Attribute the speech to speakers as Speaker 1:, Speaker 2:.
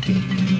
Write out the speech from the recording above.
Speaker 1: Titi.